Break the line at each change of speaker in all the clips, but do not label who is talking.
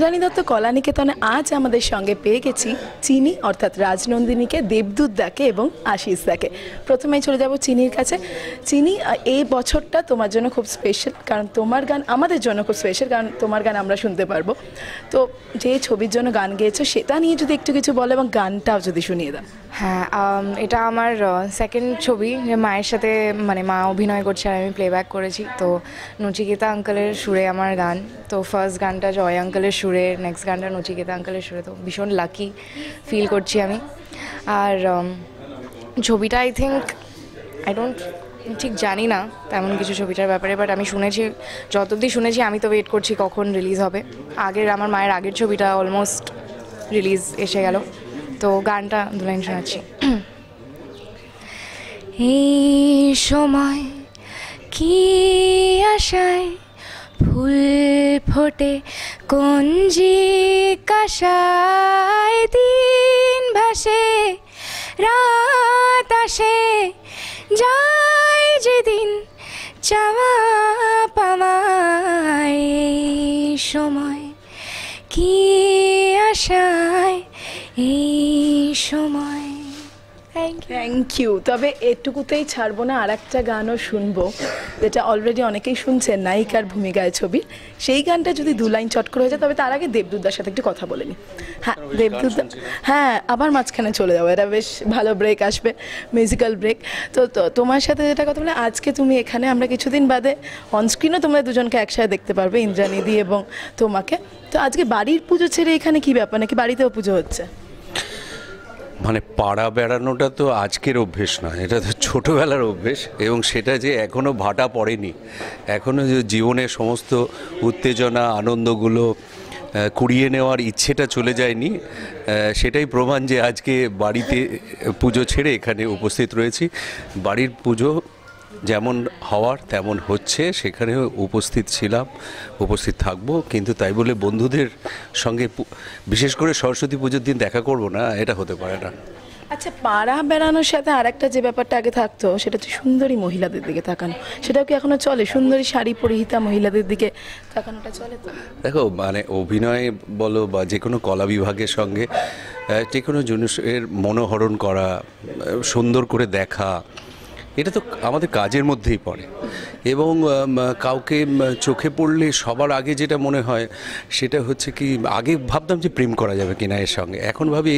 ইন্দ্রাণী দত্ত কলানিকেতনে আজ আমাদের সঙ্গে পেয়ে গেছি চিনি, অর্থাৎ রাজনন্দিনীকে দেবদূত দাকে এবং আশিস দাকে প্রথমেই চলে যাব চিনির কাছে। চিনি এই বছরটা তোমার জন্য খুব স্পেশাল কারণ তোমার গান আমাদের জন্য খুব স্পেশাল কারণ তোমার গান আমরা শুনতে পারব। তো যে ছবির জন্য গান গেয়েছো, সেটা নিয়ে যদি একটু কিছু বলো এবং গানটাও যদি শুনিয়ে দাও।
হ্যাঁ এটা আমার সেকেন্ড ছবি। যে মায়ের সাথে মানে মা অভিনয় করছে আর আমি প্লেব্যাক করেছি। তো নচিকেতা আঙ্কেলের সুরে আমার গান। তো ফার্স্ট গানটা জয় আঙ্কেলের সুরে। নেক্সট গানটা নচিকেতা আঙ্কেলের সুরে তো ভীষণ লাকি ফিল করছি আমি। আর um, ছবিটা আই থিঙ্ক আই ডোন্ট ঠিক জানি না তেমন কিছু ছবিটার ব্যাপারে বাট আমি শুনেছি যত অবধি শুনেছি আমি তো ওয়েট করছি কখন রিলিজ হবে। আগের আমার মায়ের আগের ছবিটা অলমোস্ট রিলিজ এসে গেল। তো গানটা দু লাইন শোনাচ্ছি। এই সময় কি আশায় ফুল ফোটে। কঞ্জি কাশায় দিন ভাসে, রাত আসে, যায় যেদিন চাওয়া পাওয়ায় সময়। কি আশায় এই সময়? থ্যাংক ইউ
তবে এটুকুতেই ছাড়বো না আর একটা গানও শুনব যেটা অলরেডি অনেকেই শুনছেন নায়িকার ভূমিকায় ছবি। সেই গানটা যদি দু লাইন চট করে হয়ে যায় তবে তার আগে দেবদুদার সাথে একটু কথা বলে নি। হ্যাঁ দেবদুদ হ্যাঁ আবার মাঝখানে চলে যাব এটা বেশ ভালো ব্রেক আসবে মিউজিক্যাল ব্রেক তো তো তোমার সাথে যেটা কথা বলে আজকে তুমি এখানে আমরা কিছুদিন বাদে অনস্ক্রিনও তোমরা দুজনকে একসাথে দেখতে পারবে ইন্দ্রানিধি এবং তোমাকে। তো আজকে বাড়ির পুজো ছেড়ে এখানে কি ব্যাপার? নাকি বাড়িতেও পুজো হচ্ছে?
মানে পাড়া বেড়ানোটা তো আজকের অভ্যেস নয়, এটা তো ছোটোবেলার অভ্যেস এবং সেটা যে এখনও ভাটা পড়েনি। এখনও যে জীবনের সমস্ত উত্তেজনা, আনন্দগুলো কুড়িয়ে নেওয়ার ইচ্ছেটা চলে যায়নি সেটাই প্রমাণ যে আজকে বাড়িতে পুজো ছেড়ে এখানে উপস্থিত রয়েছি। বাড়ির পুজো যেমন হওয়ার তেমন হচ্ছে। সেখানে উপস্থিত ছিলাম উপস্থিত থাকব। কিন্তু তাই বলে বন্ধুদের সঙ্গে বিশেষ করে সরস্বতী পুজোর দিন দেখা করব না এটা হতে পারে না।
আচ্ছা পাড়া বেড়ানোর সাথে আরেকটা যে ব্যাপারটা আগে থাকতো সেটা হচ্ছে সুন্দরী মহিলাদের দিকে তাকানো। সেটাও কি এখনও চলে? সুন্দরী শাড়ি পরিহিতা মহিলাদের দিকে তাকানোটা চলে তো?
দেখো মানে অভিনয় বলো বা যে কোনো কলা বিভাগের সঙ্গে যে কোনো জিনিসের মনোহরণ করা সুন্দর করে দেখা এটা তো আমাদের কাজের মধ্যেই পড়ে। এবং কাউকে চোখে পড়লে সবার আগে যেটা মনে হয়, সেটা হচ্ছে কি, আগে ভাবতাম যে প্রেম করা যাবে কিনা এর সঙ্গে। এখন ভাবি,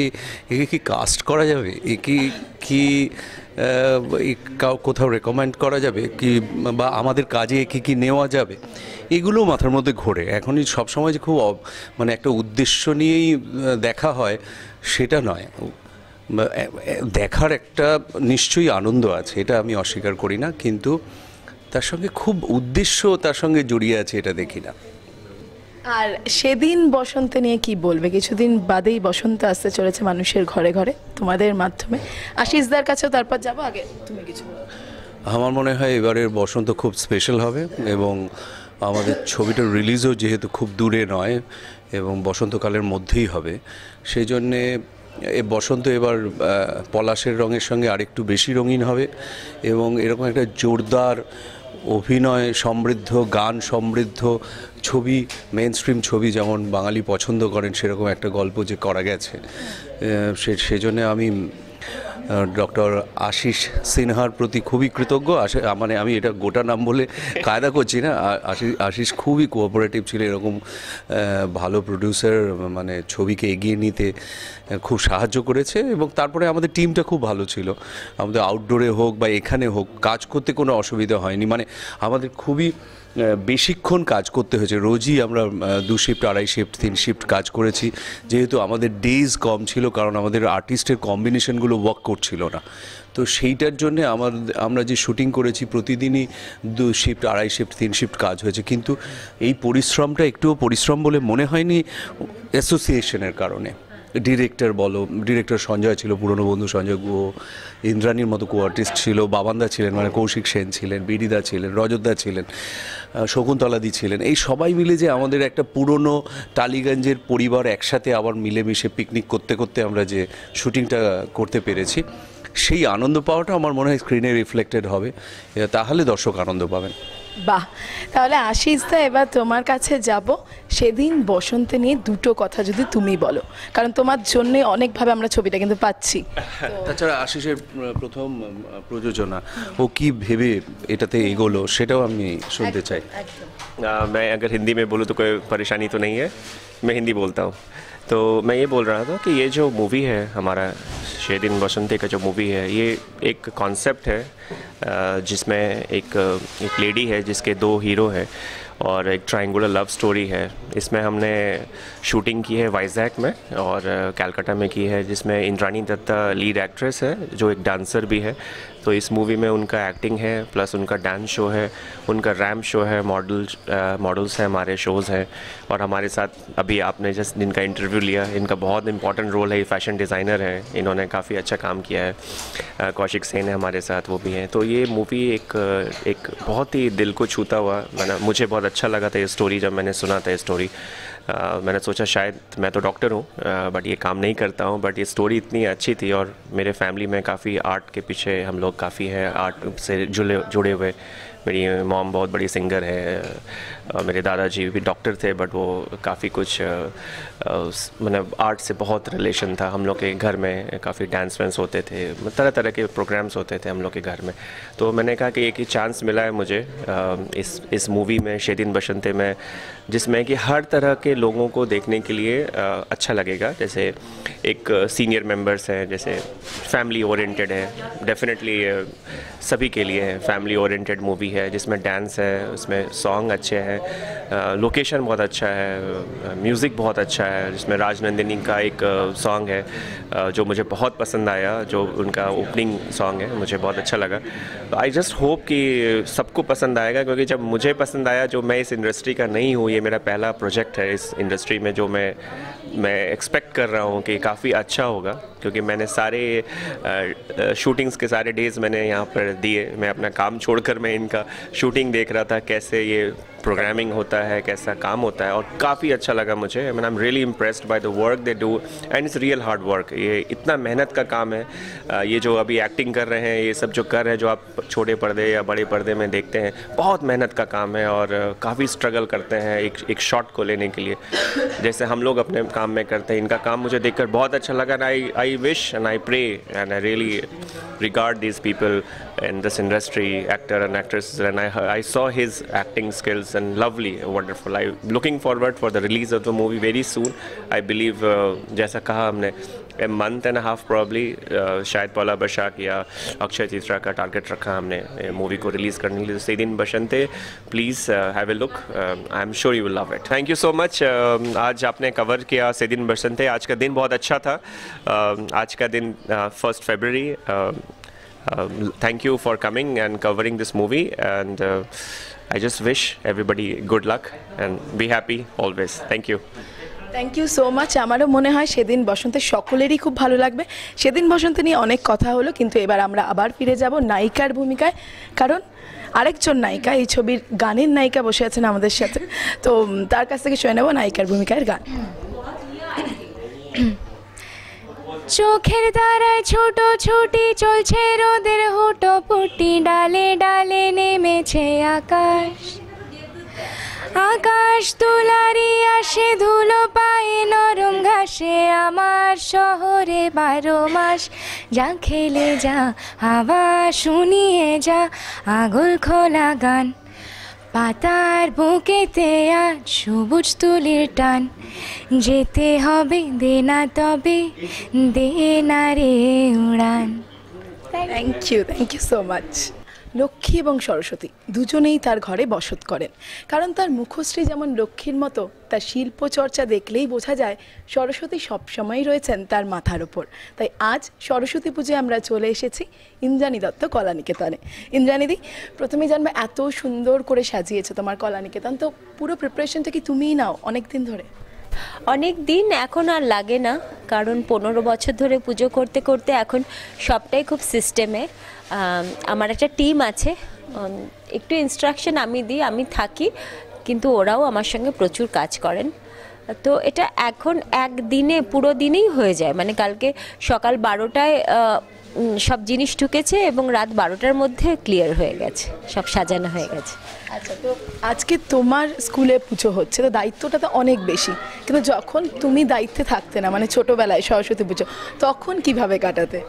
একে কি কাস্ট করা যাবে? এ কি কি কাউ, কোথাও রেকমেন্ড করা যাবে? কি, বা আমাদের কাজে কি কি নেওয়া যাবে? এগুলো মাথার মধ্যে ঘোরে। এখনই সবসময় যে খুব মানে একটা উদ্দেশ্য নিয়েই দেখা হয়, সেটা নয়। দেখার একটা নিশ্চয়ই আনন্দ আছে এটা আমি অস্বীকার করি না কিন্তু তার সঙ্গে খুব উদ্দেশ্য তার সঙ্গে জড়িয়ে আছে এটা দেখি না।
আর সেদিন বসন্ত নিয়ে কি বলবে? কিছুদিন বাদেই বসন্ত আসতে চলেছে মানুষের ঘরে ঘরে তোমাদের মাধ্যমে। আশিসদার কাছেও তারপর যাব আগে তুমি কিছু
আমার মনে হয় এবারের বসন্ত খুব স্পেশাল হবে এবং আমাদের ছবিটার রিলিজও যেহেতু খুব দূরে নয় এবং বসন্তকালের মধ্যেই হবে সেই জন্যে এ বসন্ত এবার পলাশের রঙের সঙ্গে আরেকটু বেশি রঙিন হবে এবং এরকম একটা জোরদার অভিনয় সমৃদ্ধ, গান সমৃদ্ধ ছবি মেন স্ট্রিম ছবি যেমন বাঙালি পছন্দ করেন সেরকম একটা গল্প যে করা গেছে। সে, সেজন্য আমি ডক্টর আশিস সিনহার প্রতি খুবই কৃতজ্ঞ। মানে আমি এটা গোটা নাম বলে কায়দা করছি না। আশিস আশিস খুবই কোঅপারেটিভ ছিল, এরকম ভালো প্রডিউসার মানে ছবিকে এগিয়ে নিতে খুব সাহায্য করেছে এবং তারপরে আমাদের টিমটা খুব ভালো ছিল। আমাদের আউটডোরে হোক বা এখানে হোক, কাজ করতে কোনো অসুবিধা হয়নি। মানে আমাদের খুবই বেশিক্ষণ কাজ করতে হয়েছে। রোজই আমরা দু শিফট আড়াই শিফট তিন শিফট কাজ করেছি। যেহেতু আমাদের ডেজ কম ছিল, কারণ আমাদের আর্টিস্টের কম্বিনেশনগুলো ওয়ার্ক করছিল না। তো সেইটার জন্য আমার, আমরা যে শুটিং করেছি, প্রতিদিনই দু শিফট আড়াই শিফট তিন শিফট কাজ হয়েছে। কিন্তু এই পরিশ্রমটা একটুও পরিশ্রম বলে মনে হয়নি অ্যাসোসিয়েশনের কারণে। ডিরেক্টর বলো ডিরেক্টর সঞ্জয় ছিল, পুরনো বন্ধু সঞ্জয় গুহ, ইন্দ্রাণীর মতো কো আর্টিস্ট ছিল, বাবান্দা ছিলেন মানে কৌশিক সেন ছিলেন বিডিদা ছিলেন, রজতদা ছিলেন। শকুন্তলাদি ছিলেন। এই সবাই মিলে যে আমাদের একটা পুরনো টালিগঞ্জের পরিবার একসাথে আবার মিলেমিশে পিকনিক করতে করতে আমরা যে শুটিংটা করতে পেরেছি, সেই আনন্দ পাওয়াটা আমার মনে হয় স্ক্রিনে রিফ্লেক্টেড হবে। তাহলে দর্শক আনন্দ পাবেন।
বাহ তাহলে আশিস দা এবার তোমার কাছে যাব সেদিন বসন্তে নিয়ে দুটো কথা যদি তুমি বলো কারণ তোমার জন্য অনেকভাবে আমরা ছবিটা কিন্তু পাচ্ছি
তাছাড়া আশিসের আহ, প্রথম আহ, প্রযোজনা ও কি ভেবে এটাতে এগোলো সেটাও আমি শুনতে চাই
आ, मैं अगर हिंदी में बोलूँ तो कोई परेशानी तो नहीं है मैं हिंदी बोलता हूँ तो मैं ये बोल रहा था कि ये जो मूवी है हमारा शेदिन बसंती का जो मूवी है ये एक कॉन्सेप्ट है आ, जिसमें एक एक लेडी है जिसके दो हीरो हैं। और एक ट्रायंगुलर लव स्टोरी है। इसमें हमने शूटिंग की है वाइजैक में और कैलकाटा में की है जिसमें इंद्रानी दत्ता लीड एक्ट्रेस है जो एक डांसर भी है। तो इस मूवी में उनका एक्टिंग है प्लस उनका डांस शो है उनका रैम शो है मॉडल मॉडल्स हैं हमारे शोज़ हैं। और हमारे साथ अभी आपने जस्ट जिनका इंटरव्यू लिया इनका बहुत इंपॉर्टेंट रोल है ये फ़ैशन डिज़ाइनर हैं। इन्होंने काफ़ी अच्छा काम किया है। अ, कौशिक सेन है हमारे साथ वो भी हैं। तो ये मूवी एक एक बहुत ही दिल को छूता हुआ मैंने मुझे बहुत अच्छा लगा था ये स्टोरी जब मैंने सुना था ये स्टोरी आ, मैंने सोचा शायद मैं तो डॉक्टर हूँ बट ये काम नहीं करता हूँ बट ये स्टोरी इतनी अच्छी थी और मेरे फैमिली में काफ़ी आर्ट के पीछे हम लोग काफ़ी हैं आर्ट से जुड़े जुड़े हुए। मेरी मॉम बहुत बड़ी सिंगर है मेरे दादाजी भी डॉक्टर थे बट वो काफ़ी कुछ मतलब आर्ट से बहुत रिलेशन था। हम लोग के घर में काफ़ी डांस वांस होते थे तरह तरह के प्रोग्राम्स होते थे हम लोग के घर में। तो मैंने कहा कि एक ही चांस मिला है मुझे इस इस मूवी में, शेदिन बसंते में, जिसमें कि हर तरह के लोगों को देखने के लिए अच्छा लगेगा। जैसे एक सीनियर मेंबर्स हैं, जैसे फैमिली ओरिएंटेड है डेफिनेटली सभी के लिए है फैमिली ओरिएंटेड मूवी है, जिसमें डांस है, उसमें सॉन्ग अच्छे हैं लोकेशन बहुत अच्छा है म्यूज़िक बहुत अच्छा है, जिसमें राजनंदिनी का एक सॉन्ग है जो मुझे बहुत पसंद आया, जो उनका ओपनिंग सॉन्ग है, मुझे बहुत अच्छा लगा। आई जस्ट होप कि सबको पसंद आएगा, क्योंकि जब मुझे पसंद आया, जो मैं इस इंडस्ट्री का नहीं हूँ, ये मेरा पहला प्रोजेक्ट है इस इंडस्ट्री में, जो मैं मैं एक्सपेक्ट कर रहा हूँ कि काफ़ी अच्छा होगा, क्योंकि मैंने सारे शूटिंग्स के सारे डेज़ मैंने यहाँ पर दिए। मैं अपना काम छोड़कर मैं इनका शूटिंग देख रहा था, कैसे ये प्रोग्रामिंग होता है, कैसा काम होता है, और काफ़ी अच्छा लगा मुझे। I mean I am really impressed by the work they do and it's real hard work ये इतना मेहनत का काम है। ये जो अभी एक्टिंग कर रहे हैं, ये सब जो कर रहे हैं, जो आप छोटे पर्दे या बड़े पर्दे में देखते हैं, बहुत मेहनत का काम है, और काफ़ी स्ट्रगल करते हैं एक एक शॉट को लेने के लिए। जैसे हम लोग अपने काम काम में करते हैं। इनका काम मुझे देखकर बहुत अच्छा लगा and I I wish and I pray and I really regard this people in this industry actor and actress and I I saw his acting skills and lovely wonderful I looking forward for the release of the movie very soon I believe जैसा कहा हमने a month and half probably शायद पौला बशाक या अक्षय चित्रा का target रखा हमने movie को release करने के लिए। तो सही दिन Basant please have a look I am sure you will love it thank you so much आज आपने कवर किया से दिन बसंत आज का दिन बहुत अच्छा था। Uh, आज का दिन first February thank you for coming and covering this movie and I just wish everybody good luck and be happy always thank you
thank you so much আমারও মনে হয় সেদিন বসন্তে সকলেরই খুব ভালো লাগবে। সেদিন বসন্ত নিয়ে অনেক কথা হলো, কিন্তু এবার আমরা আবার ফিরে যাব নায়িকার ভূমিকায়। কারণ আরেকজন নায়িকা, এই ছবির গানের নায়িকা বসে আছেন আমাদের সাথে। তো তার কাছ থেকে শুনে নেব নায়িকার ভূমিকার গান।
চোখের দ্বারায় ছোট ছুটি চলছে, রোদের হুটো পুটি ডালে ডালে নেমেছে আকাশ। আকাশ তুলারি আসে, ধুলো পায়ে, নরম ঘাসে। আমার শহরে বারো মাস। যা খেলে যা, হাওয়া শুনিয়ে যা, আগল খোলা গান। পাতার বুকেতে আজ সবুজ তুলির টান। যেতে হবে, দে না তবে, দে না রে উড়ান।
Thank you thank you so much Lakshmi এবং সরস্বতী দুজনেই তার ঘরে বসত করেন। কারণ তার মুখশ্রী যেমন লক্ষ্মীর মতো, তার শিল্প চর্চা দেখলেই বোঝা যায় সরস্বতী সবসময়ই রয়েছেন তার মাথার ওপর। তাই আজ সরস্বতী পুজোয় আমরা চলে এসেছি ইন্দ্রাণী দত্ত কলানিকেতনে। ইন্দ্রাণীদি প্রথমে জানবে এত সুন্দর করে সাজিয়েছে তোমার কলানিকেতন। তো পুরো প্রিপারেশনটা কি তুমিই নাও অনেক দিন ধরে?
অনেক দিন এখন আর লাগে না, কারণ পনেরো বছর ধরে পুজো করতে করতে এখন সবটাই খুব সিস্টেমে আমার একটা টিম আছে। একটু ইনস্ট্রাকশন আমি দিই, আমি থাকি, কিন্তু ওরাও আমার সঙ্গে প্রচুর কাজ করেন। তো এটা এখন একদিনে, পুরো দিনেই হয়ে যায়। মানে কালকে সকাল বারোটায় সব জিনিস ঢুকেছে এবং রাত বারোটার মধ্যে ক্লিয়ার হয়ে গেছে। সব সাজানো হয়ে গেছে।
আচ্ছা তো আজকে তোমার স্কুলে পুজো হচ্ছে, তো দায়িত্বটা তো অনেক বেশি। কিন্তু যখন তুমি দায়িত্বে থাকতে না মানে ছোটবেলায় সরস্বতী পুজো, তখন কীভাবে কাটাতে?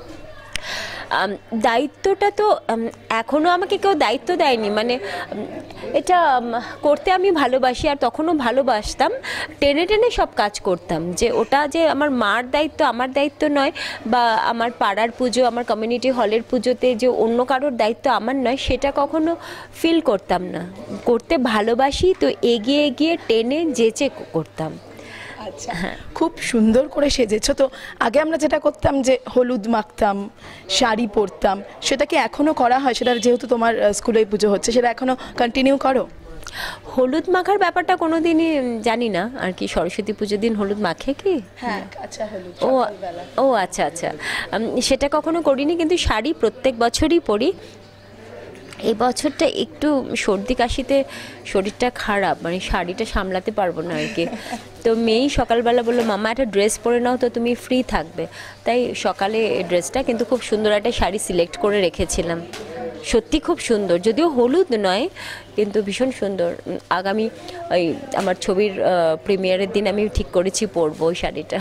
দায়িত্বটা তো উম, এখনও আমাকে কেউ দায়িত্ব দেয়নি। মানে এটা করতে আমি ভালোবাসি আর তখনও ভালোবাসতাম। টেনে টেনে সব কাজ করতাম। যে ওটা যে আমার মার দায়িত্ব আমার দায়িত্ব নয় বা আমার পাড়ার পুজো আমার কমিউনিটি হলের পুজোতে যে অন্য কারোর দায়িত্ব আমার নয় সেটা কখনো ফিল করতাম না। করতে ভালোবাসি তো এগিয়ে এগিয়ে টেনে যেচে করতাম।
আচ্ছা খুব সুন্দর করে সেজেছো। তো আগে আমরা যেটা করতাম যে হলুদ মাখতাম শাড়ি পরতাম সেটা কি এখনও করা হয়? সেটা যেহেতু তোমার স্কুলে পুজো হচ্ছে সেটা এখনও কন্টিনিউ করো?
হলুদ মাখার ব্যাপারটা কোনোদিনই উম, জানি না। আর কি সরস্বতী পুজোর দিন হলুদ মাখে কি?
হ্যাঁ আচ্ছা হলুদ
ও ও আচ্ছা আচ্ছা। সেটা কখনো করিনি কিন্তু শাড়ি প্রত্যেক বছরই পরি। এই বছরটা একটু সর্দি কাশিতে শরীরটা খারাপ মানে শাড়িটা সামলাতে পারব না আর কি। তো মেয়েই সকালবেলা বলল, মামা, একটা ড্রেস পরে নাও তো, তুমি ফ্রি থাকবে। তাই সকালে ড্রেসটা কিন্তু খুব সুন্দর একটা শাড়ি সিলেক্ট করে রেখেছিলাম। সত্যি খুব সুন্দর, যদিও হলুদ নয়, কিন্তু ভীষণ সুন্দর। আগামী ওই আমার ছবির প্রিমিয়ারের দিন আমি ঠিক করেছি পরবো ওই শাড়িটা।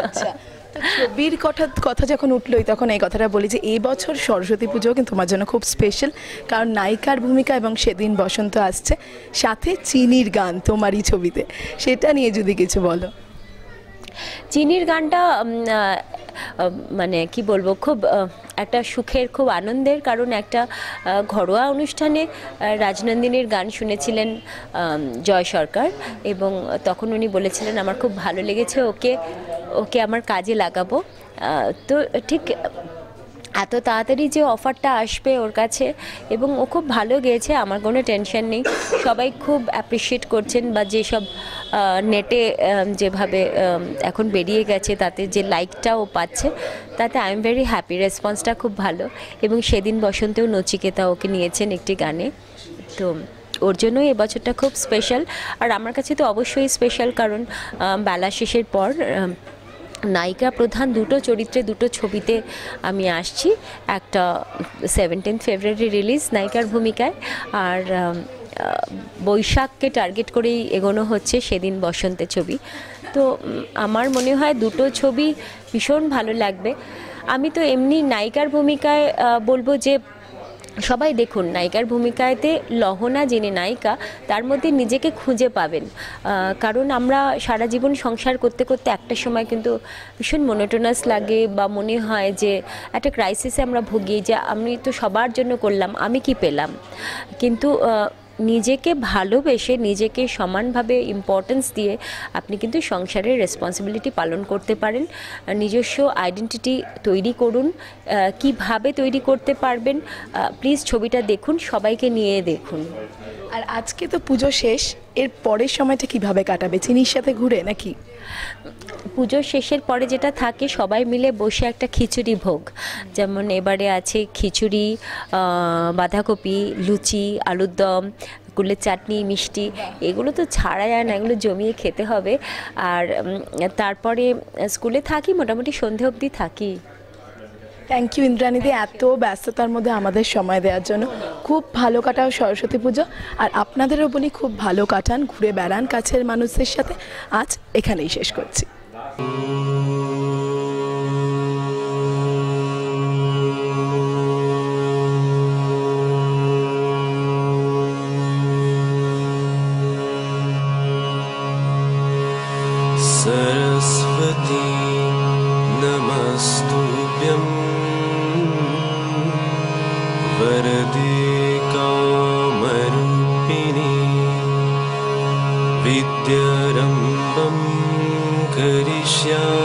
আচ্ছা। ছবির কথা কথা যখন উঠলোই, তখন এই কথাটা বলি যে, এই বছর সরস্বতী পুজো কিন্তু তোমার জন্য খুব স্পেশাল কারণ নায়িকার ভূমিকা এবং সেদিন বসন্ত আসছে, সাথে চিনির গান তোমারই ছবিতে। সেটা নিয়ে যদি কিছু বলো।
চিনির গানটা মানে কি বলব, খুব একটা সুখের, খুব আনন্দের কারণ একটা ঘরোয়া অনুষ্ঠানে রাজনন্দিনীর গান শুনেছিলেন জয় সরকার এবং তখন উনি বলেছিলেন, আমার খুব ভালো লেগেছে, ওকে ওকে আমার কাজে লাগাবো। তো ঠিক এত তাড়াতাড়ি যে অফারটা আসবে ওর কাছে, এবং ও খুব ভালো গেয়েছে, আমার কোনো টেনশন নেই। সবাই খুব অ্যাপ্রিসিয়েট করছেন বা যেসব নেটে যেভাবে এখন বেরিয়ে গেছে, তাতে যে লাইকটা ও পাচ্ছে, তাতে আই এম ভেরি হ্যাপি রেসপন্সটা খুব ভালো, এবং সেদিন বসন্তেও নচিকেতা ওকে নিয়েছেন একটি গানে। তো ওর জন্য এবছরটা খুব স্পেশাল আর আমার কাছে তো অবশ্যই স্পেশাল কারণ বেলা শেষের পর নায়িকা প্রধান দুটো চরিত্রে দুটো ছবিতে আমি আসছি। একটা সেভেন্টিন ফেব্রুয়ারি রিলিজ নায়িকার ভূমিকায় আর বৈশাখকে টার্গেট করেই এগোনো হচ্ছে সেদিন বসন্তের ছবি। তো আমার মনে হয় দুটো ছবি ভীষণ ভালো লাগবে। আমি তো এমনি নায়িকার ভূমিকায় বলব যে সবাই দেখুন, নায়িকার ভূমিকায়তে লহনা যিনি নায়িকা, তার মধ্যে নিজেকে খুঁজে পাবেন। কারণ আমরা সারা জীবন সংসার করতে করতে একটা সময় কিন্তু ভীষণ মনোটোনাস লাগে বা মনে হয় যে একটা ক্রাইসিসে আমরা ভুগি যে আমি তো সবার জন্য করলাম, আমি কি পেলাম? কিন্তু নিজেকে ভালোবেসে নিজেকে সমানভাবে ইম্পর্টেন্স দিয়ে আপনি কিন্তু সংসারের রেসপন্সিবিলিটি পালন করতে পারেন। নিজস্ব আইডেন্টিটি তৈরি করুন। কীভাবে তৈরি করতে পারবেন? প্লিজ ছবিটা দেখুন, সবাইকে নিয়ে দেখুন।
আর আজকে তো পুজো শেষ, এর পরের সময়টা কীভাবে কাটাবে? চিনির সাথে ঘুরে নাকি?
পুজোর শেষের পরে যেটা থাকে, সবাই মিলে বসে একটা খিচুড়ি ভোগ। যেমন এবারে আছে খিচুড়ি বাঁধাকপি, লুচি, আলুর দম কুলের চাটনি, মিষ্টি। এগুলো তো ছাড়া যায় না, এগুলো জমিয়ে খেতে হবে। আর তারপরে স্কুলে থাকি, মোটামুটি সন্ধে অবধি থাকি।
থ্যাংক ইউ ইন্দ্রাণীদি এত ব্যস্ততার মধ্যে আমাদের সময় দেওয়ার জন্য খুব ভালো কাটাও সরস্বতী পুজো আর আপনাদেরও বলি খুব ভালো কাটান ঘুরে বেড়ান কাছের মানুষদের সাথে আজ এখানেই শেষ করছি
सरस्वती नमस्तुभ्यं वरदे कामरूपिणि विद्यारम्भं करिष्यामि